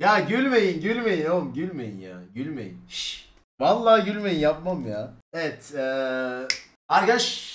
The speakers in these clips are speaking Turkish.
Ya gülmeyin gülmeyin oğlum gülmeyin ya gülmeyin. Şşş. Vallahi gülmeyin yapmam ya. Evet eee arkadaş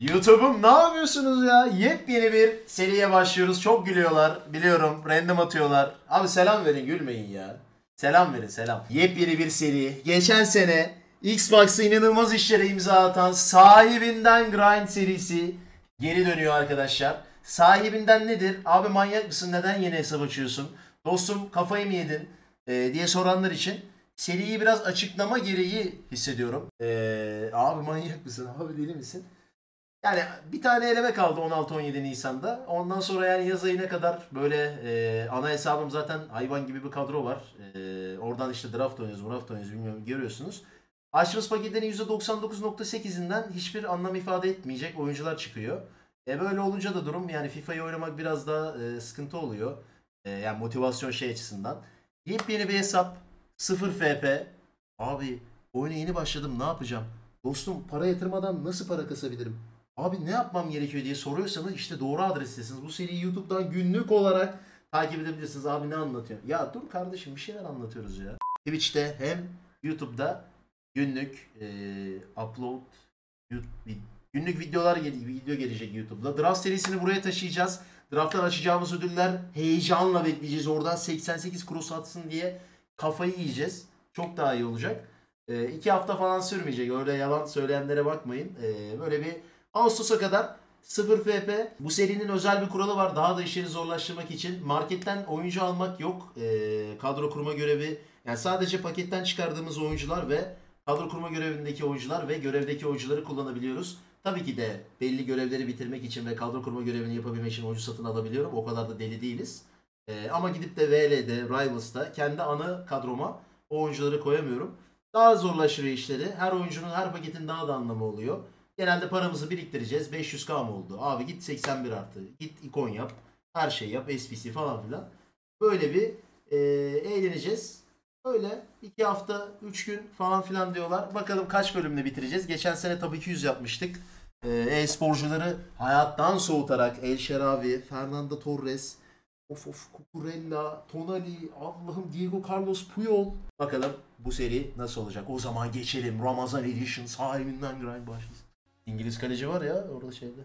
YouTube'um ne yapıyorsunuz ya? Yepyeni bir seriye başlıyoruz. Çok gülüyorlar. Biliyorum. Random atıyorlar. Abi selam verin gülmeyin ya. Selam verin selam. Yepyeni bir seri. Geçen sene Xbox'a inanılmaz işlere imza atan sahibinden Grind serisi geri dönüyor arkadaşlar. Sahibinden nedir? Abi manyak mısın? Neden yeni hesap açıyorsun? Dostum kafayı mı yedin? Ee, diye soranlar için seriyi biraz açıklama gereği hissediyorum. Ee, abi manyak mısın? Abi deli misin? Yani bir tane eleme kaldı 16-17 Nisan'da. Ondan sonra yani yaz ayına kadar böyle e, ana hesabım zaten hayvan gibi bir kadro var. E, oradan işte draft oynuyoruz, draft oynuyoruz bilmiyorum görüyorsunuz. Açtığımız paketlerin %99.8'inden hiçbir anlam ifade etmeyecek oyuncular çıkıyor. E böyle olunca da durum yani FIFA'yı oynamak biraz daha e, sıkıntı oluyor. E, yani motivasyon şey açısından. Yepyeni bir hesap. 0 FP. Abi oyuna yeni başladım ne yapacağım? Dostum para yatırmadan nasıl para kasabilirim? Abi ne yapmam gerekiyor diye soruyorsanız işte doğru adrestesiniz. Bu seriyi YouTube'dan günlük olarak takip edebilirsiniz. Abi ne anlatıyor? Ya dur kardeşim bir şeyler anlatıyoruz ya. Twitch'te hem YouTube'da günlük e, upload YouTube- günlük videolar gel- video gelecek YouTube'da. Draft serisini buraya taşıyacağız. Draft'tan açacağımız ödüller heyecanla bekleyeceğiz. Oradan 88 cross atsın diye kafayı yiyeceğiz. Çok daha iyi olacak. E, iki hafta falan sürmeyecek. Öyle yalan söyleyenlere bakmayın. E, böyle bir Ağustos'a kadar 0 FP. Bu serinin özel bir kuralı var. Daha da işleri zorlaştırmak için. Marketten oyuncu almak yok. E, kadro kurma görevi. Yani sadece paketten çıkardığımız oyuncular ve kadro kurma görevindeki oyuncular ve görevdeki oyuncuları kullanabiliyoruz. Tabii ki de belli görevleri bitirmek için ve kadro kurma görevini yapabilmek için oyuncu satın alabiliyorum. O kadar da deli değiliz. E, ama gidip de VL'de, Rivals'ta kendi ana kadroma o oyuncuları koyamıyorum. Daha zorlaştırıyor işleri. Her oyuncunun her paketin daha da anlamı oluyor. Genelde paramızı biriktireceğiz. 500k mı oldu? Abi git 81 artı. Git ikon yap. Her şey yap. SPC falan filan. Böyle bir e, eğleneceğiz. Öyle 2 hafta 3 gün falan filan diyorlar. Bakalım kaç bölümle bitireceğiz. Geçen sene tabii 200 yapmıştık. E, e-sporcuları hayattan soğutarak El Şeravi, Fernando Torres, of of Cucurella, Tonali, Allah'ım Diego Carlos Puyol. Bakalım bu seri nasıl olacak? O zaman geçelim. Ramazan Edition sahibinden grind başlasın. İngiliz kaleci var ya orada şeyde.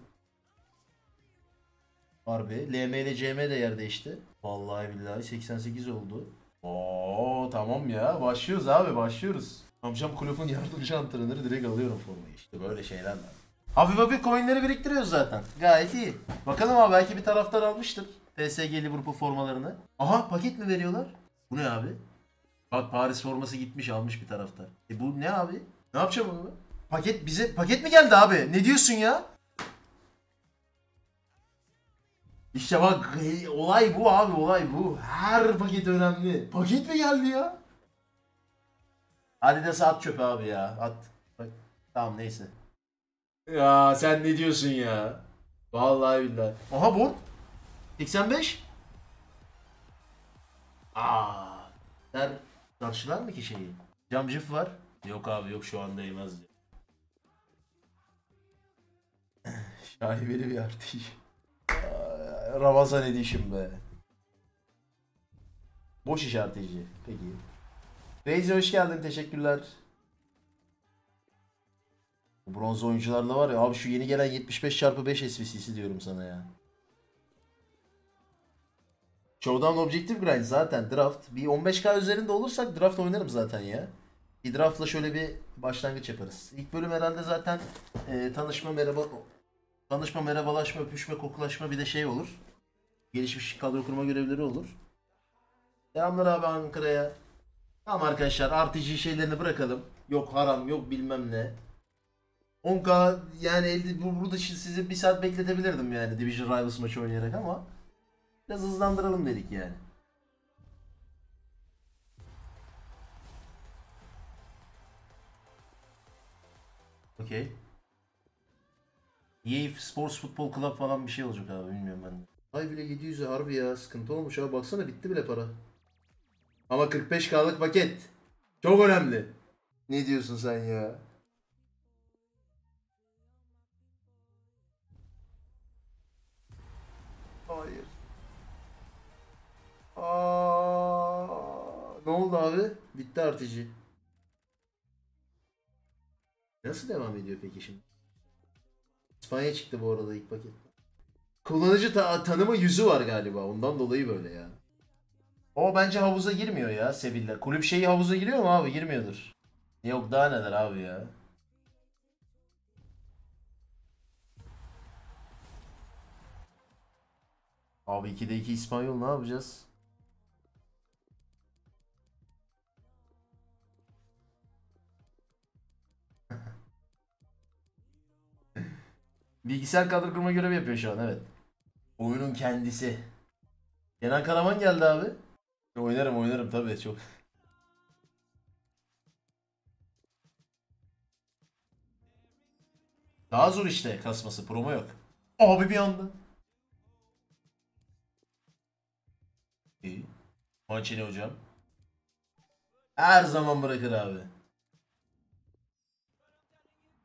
Harbi. LM ile CM de yer değişti. Vallahi billahi 88 oldu. Oo tamam ya. Başlıyoruz abi başlıyoruz. Amcam kulübün yardımcı antrenörü direkt alıyorum formayı. İşte böyle şeyler var. Hafif hafif coinleri biriktiriyoruz zaten. Gayet iyi. Bakalım abi belki bir taraftar almıştır. PSG Liverpool formalarını. Aha paket mi veriyorlar? Bu ne abi? Bak Paris forması gitmiş almış bir taraftar. E bu ne abi? Ne yapacağım ben? Paket bize paket mi geldi abi? Ne diyorsun ya? İşte bak e, olay bu abi olay bu. Her paket önemli. Paket mi geldi ya? Hadi de at çöpe abi ya. At. Bak. Tamam neyse. Ya sen ne diyorsun ya? Vallahi billahi. Aha bu. 85. Aa. Der karşılar mı ki şeyi? Camcıf var. Yok abi yok şu anda yemez diyor. Şahibeli bir artış. Ramazan Edition be. Boş iş artıcı. Peki. Reis'e hoş geldin. Teşekkürler. Bu Bronz oyuncularla var ya abi şu yeni gelen 75 çarpı 5 SVC'si diyorum sana ya. Showdown Objective Grind zaten draft. Bir 15k üzerinde olursak draft oynarım zaten ya. Bir draftla şöyle bir başlangıç yaparız. İlk bölüm herhalde zaten e, tanışma merhaba tanışma merhabalaşma öpüşme kokulaşma bir de şey olur. Gelişmiş kadro kurma görevleri olur. Selamlar abi Ankara'ya. Tamam arkadaşlar RPG şeylerini bırakalım. Yok haram yok bilmem ne. 10k yani elde, bu- burada şi- sizi bir saat bekletebilirdim yani Division Rivals maçı oynayarak ama biraz hızlandıralım dedik yani. Okey. EA Sports Football Club falan bir şey olacak abi bilmiyorum ben de. Ay bile 700'e harbi ya sıkıntı olmuş abi baksana bitti bile para. Ama 45k'lık paket. Çok önemli. Ne diyorsun sen ya? Ne oldu abi? Bitti artıcı. Nasıl devam ediyor peki şimdi? İspanya çıktı bu arada ilk paket. Kullanıcı ta- tanıma yüzü var galiba. Ondan dolayı böyle ya. O bence havuza girmiyor ya Sevilla. Kulüp şeyi havuza giriyor mu abi? Girmiyordur. Yok daha neler abi ya. Abi 2'de 2 İspanyol ne yapacağız? Bilgisayar kadro kurma görevi yapıyor şu an evet. Oyunun kendisi. Kenan Karaman geldi abi. Oynarım oynarım tabii çok. Daha zor işte kasması promo yok. Abi bir anda. İyi. Mancini hocam. Her zaman bırakır abi.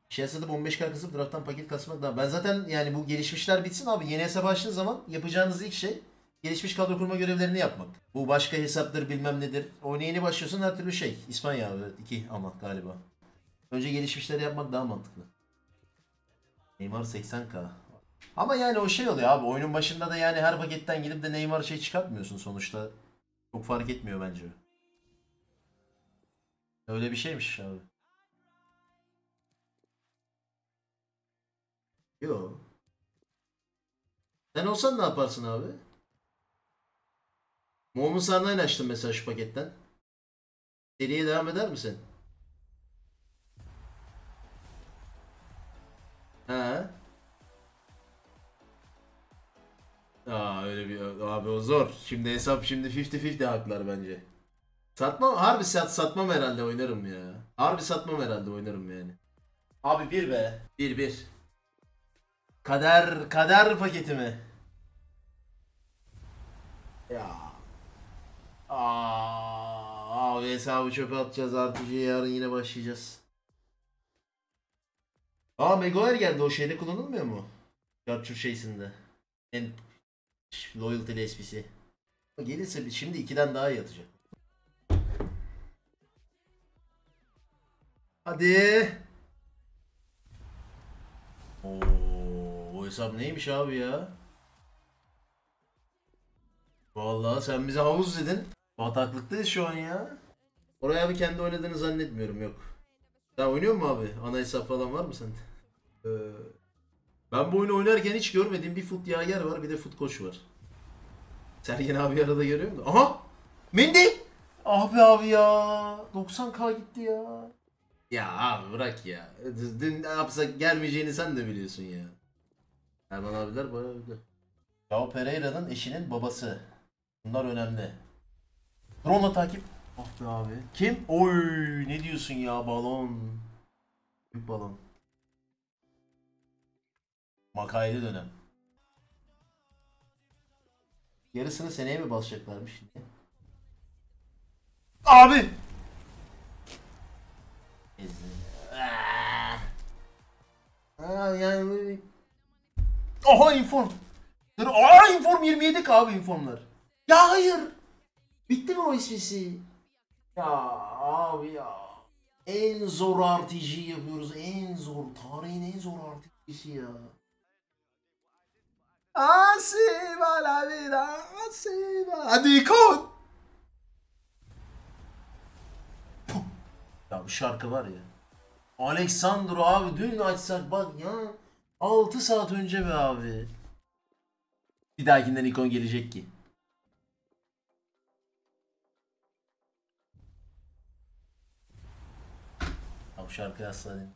Şey satıp 15k kısıp drafttan paket kasmak daha. Ben zaten yani bu gelişmişler bitsin abi. Yeni hesap açtığınız zaman yapacağınız ilk şey gelişmiş kadro kurma görevlerini yapmak. Bu başka hesaptır bilmem nedir. Oyuna yeni başlıyorsun her türlü şey. İspanya abi 2 ama galiba. Önce gelişmişleri yapmak daha mantıklı. Neymar 80k. Ama yani o şey oluyor abi. Oyunun başında da yani her paketten gidip de Neymar şey çıkartmıyorsun sonuçta. Çok fark etmiyor bence. Öyle bir şeymiş abi. Yo. Sen olsan ne yaparsın abi? Momo Sarnay'ın açtım mesela şu paketten. Seriye devam eder misin? He. Aa öyle bir abi o zor. Şimdi hesap şimdi 50-50 haklar bence. Satmam harbi sat satmam herhalde oynarım ya. Harbi satmam herhalde oynarım yani. Abi bir be. Bir bir. Kader kader paketi mi? Ya. Aa, abi hesabı çöpe atacağız artıcıya yarın yine başlayacağız. Aa Maguire geldi o şeyde kullanılmıyor mu? Capture şeysinde. En loyalty SPC. Gelirse şimdi 2'den daha iyi atacak. Hadi. Oo, hesap neymiş abi ya? Vallahi sen bize havuz dedin. Bataklıktayız şu an ya. Oraya abi kendi oynadığını zannetmiyorum yok. Sen oynuyor mu abi? Ana hesap falan var mı sende? Ee, ben bu oyunu oynarken hiç görmediğim bir fut yager var bir de fut koç var. Sergen abi arada görüyor musun? Aha! Mendy! Abi abi ya. 90k gitti ya. Ya abi bırak ya. Dün ne yapsak gelmeyeceğini sen de biliyorsun ya. Erman abiler bayağı öldü. Yao Pereira'nın eşinin babası. Bunlar önemli. Drone'la takip. Ah be abi. Kim? Oy ne diyorsun ya balon. Büyük balon. Makayeli dönem. Yarısını seneye mi basacaklarmış? Abi! Aa, yani böyle- Aha inform. Dur, aa inform 27 abi informlar. Ya hayır. Bitti mi o esprisi? Ya abi ya. En zor RPG yapıyoruz. En zor. Tarihin en zor RTG'si ya. Asiba la vida. Asiba. Hadi kon. Ya bu şarkı var ya. Alexandro abi dün açsak bak ya 6 saat önce be abi. Bir dahakinden ikon gelecek ki. Abi bu şarkıyı asla dinle.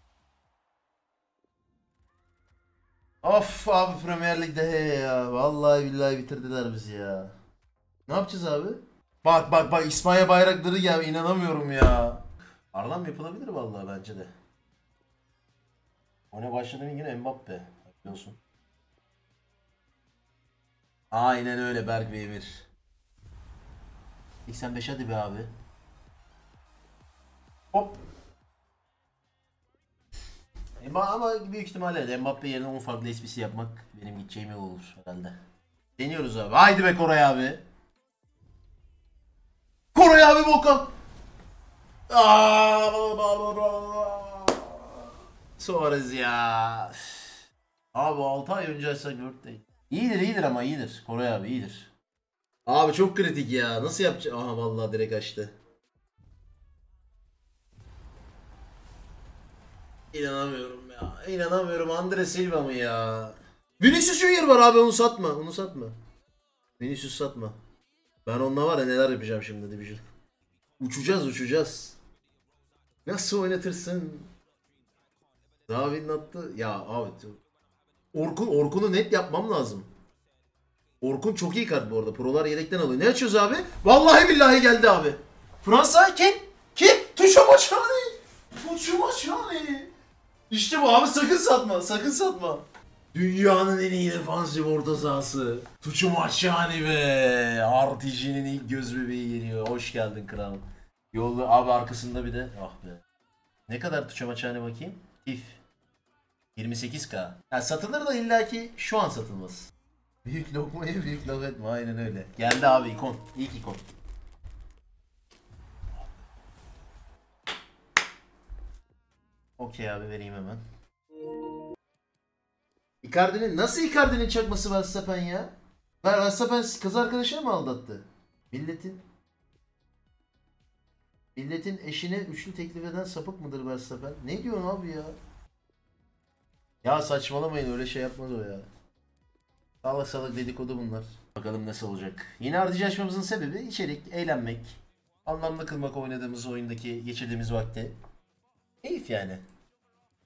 Of abi Premier Lig'de he ya. Vallahi billahi bitirdiler bizi ya. Ne yapacağız abi? Bak bak bak İspanya bayrakları ya inanamıyorum ya. Arlam yapılabilir vallahi bence de. Oyuna başladığım yine Mbappe. Biliyorsun. Aynen öyle Berk ve Emir. 85 hadi be abi. Hop. Mba- Ama büyük ihtimalle Mbappe yerine 10 farklı esprisi yapmak benim gideceğim yol olur herhalde. Deniyoruz abi. Haydi be Koray abi. Koray abi Volkan. Aa, Suarez ya. Abi 6 ay önce açsak Word değil. İyidir iyidir ama iyidir. Koray abi iyidir. Abi çok kritik ya. Nasıl yapacak? Aha vallahi direkt açtı. İnanamıyorum ya. İnanamıyorum. Andre Silva mı ya? Vinicius Junior var abi onu satma. Onu satma. Vinicius satma. Ben onunla var ya neler yapacağım şimdi Division. Uçacağız uçacağız. Nasıl oynatırsın? Davin'in attı. Ya abi. Orkun, Orkun'u net yapmam lazım. Orkun çok iyi kart bu arada. Prolar yedekten alıyor. Ne açıyoruz abi? Vallahi billahi geldi abi. Fransa kim? Kim? Tuşa Maçani. Tuşa Maçani. İşte bu abi sakın satma. Sakın satma. Dünyanın en iyi defansif orta sahası. Tuçu Maçani be. RTG'nin ilk göz bebeği geliyor. Hoş geldin kral. Yolda abi arkasında bir de. Ah be. Ne kadar Tuçu Maçani bakayım? If. 28k. Ha, satılır da illaki şu an satılmaz. Büyük lokmayı büyük laf etme. Aynen öyle. Geldi abi ikon. İlk ikon. Okey abi vereyim hemen. Icardi'nin nasıl Icardi'nin çakması Verstappen ya? Ver Verstappen kız arkadaşını mı aldattı? Milletin Milletin eşine üçlü teklif eden sapık mıdır Verstappen? Ne diyorsun abi ya? Ya saçmalamayın öyle şey yapmaz o ya. Salak salak dedikodu bunlar. Bakalım nasıl olacak. Yine artıcı açmamızın sebebi içerik, eğlenmek, anlamlı kılmak oynadığımız oyundaki geçirdiğimiz vakti. Keyif yani.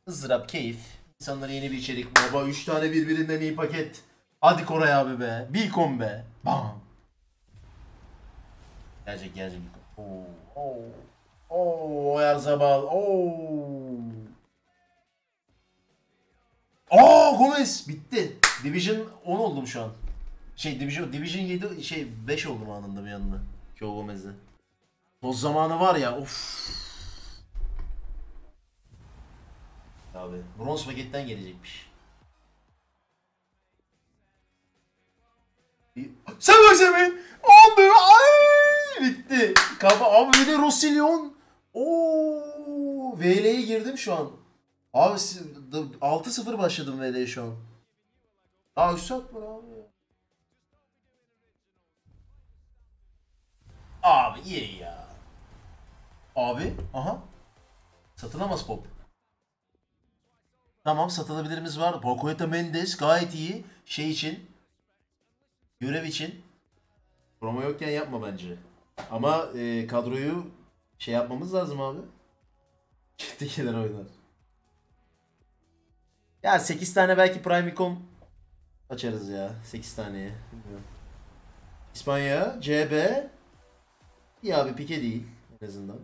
ızdırap, keyif. İnsanlara yeni bir içerik. Baba 3 tane birbirinden iyi paket. Hadi Koray abi be. Bir ikon be. Bam. Gelecek gelecek. Oo. Oo. Oo. Erzabal. Oo. Aa Gomez bitti. Division 10 oldum şu an. Şey Division Division 7 şey 5 oldum anında bir anda. Joe Gomez'de. Toz zamanı var ya of. Abi bronz paketten gelecekmiş. Sen bak Semih. Abi. Kafa abi bir de Rossillon. Oo VL'ye girdim şu an. Abi siz- d- 6-0 başladım VL'ye şu an. 3 saat var abi. Abi iyi ya. Abi aha. Satılamaz pop. Tamam satılabilirimiz var. Pacoeta Mendes gayet iyi. Şey için. Görev için. Promo yokken yapma bence. Ama e, kadroyu şey yapmamız lazım abi. Çiftekiler oynar. Ya 8 tane belki Prime Icon açarız ya. 8 taneye. İspanya, CB. İyi abi pike değil en azından.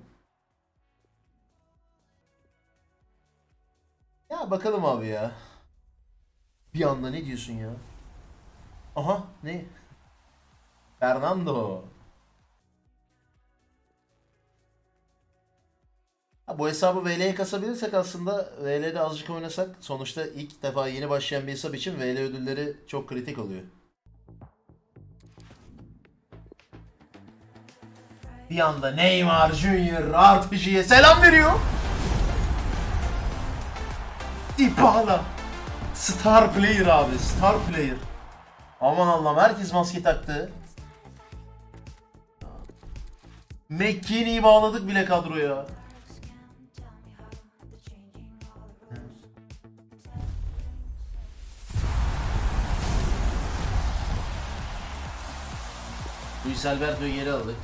Ya bakalım abi ya. Bir anda ne diyorsun ya? Aha ne? Fernando. Bu hesabı VL'ye kasabilirsek aslında VL'de azıcık oynasak sonuçta ilk defa yeni başlayan bir hesap için VL ödülleri çok kritik oluyor. Bir anda Neymar Junior RPG'ye selam veriyor. Dybala. Star player abi, star player. Aman Allah'ım herkes maske taktı. McKinney'i bağladık bile kadroya. Luis Alberto'yu geri aldık.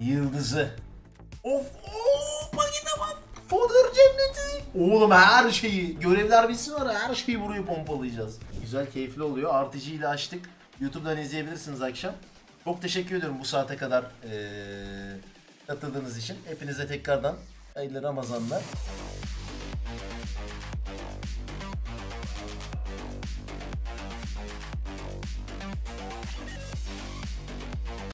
Yıldızı. Of of pakete bak. Fodur cenneti. Oğlum her şeyi. Görevler bitsin var ya, her şeyi buraya pompalayacağız. Güzel keyifli oluyor. Artıcı ile açtık. YouTube'dan izleyebilirsiniz akşam. Çok teşekkür ediyorum bu saate kadar eee katıldığınız için. Hepinize tekrardan hayırlı Ramazanlar.